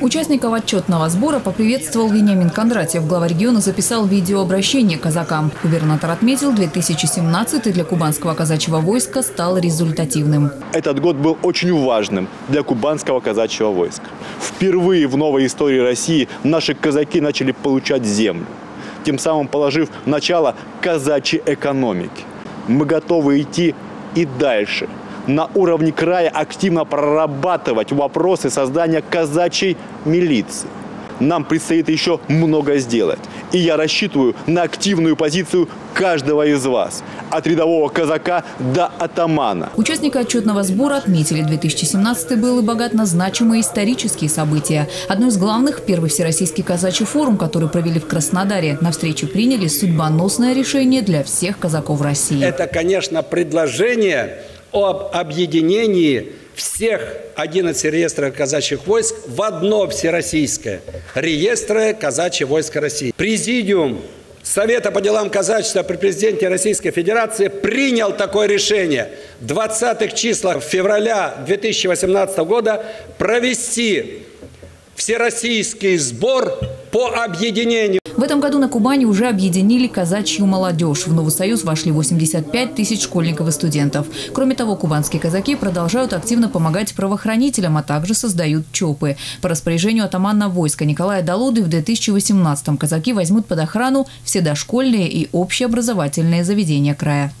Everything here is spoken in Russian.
Участников отчетного сбора поприветствовал Вениамин Кондратьев. Глава региона записал видеообращение казакам. Губернатор отметил, 2017 для кубанского казачьего войска стал результативным. Этот год был очень важным для кубанского казачьего войска. Впервые в новой истории России наши казаки начали получать землю, тем самым положив начало казачьей экономике. Мы готовы идти и дальше – на уровне края активно прорабатывать вопросы создания казачьей милиции. Нам предстоит еще много сделать. И я рассчитываю на активную позицию каждого из вас. От рядового казака до атамана. Участники отчетного сбора отметили, 2017 был и богат на значимые исторические события. Одно из главных – первый Всероссийский казачий форум, который провели в Краснодаре. На встрече приняли судьбоносное решение для всех казаков России. Это, конечно, предложение об объединении всех 11 реестров казачьих войск в одно всероссийское реестр казачьих войск России. Президиум Совета по делам казачества при президенте Российской Федерации принял такое решение в 20-х числах февраля 2018 года провести всероссийский сбор по объединению в этом году на Кубани уже объединили казачью молодежь. В Новый Союз вошли 85 тысяч школьников и студентов. Кроме того, кубанские казаки продолжают активно помогать правоохранителям, а также создают ЧОПы. По распоряжению атамана войска Николая Долуды в 2018-м казаки возьмут под охрану все дошкольные и общеобразовательные заведения края.